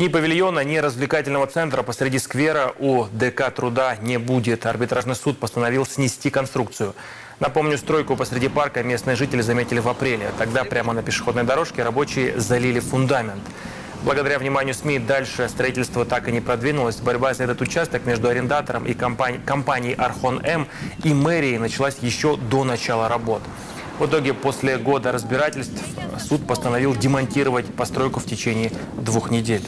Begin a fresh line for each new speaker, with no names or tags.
Ни павильона, ни развлекательного центра посреди сквера у ДК труда не будет. Арбитражный суд постановил снести конструкцию. Напомню, стройку посреди парка местные жители заметили в апреле. Тогда прямо на пешеходной дорожке рабочие залили фундамент. Благодаря вниманию СМИ дальше строительство так и не продвинулось. Борьба за этот участок между арендатором и компанией, компанией «Архон-М» и мэрией началась еще до начала работ. В итоге, после года разбирательств, суд постановил демонтировать постройку в течение двух недель.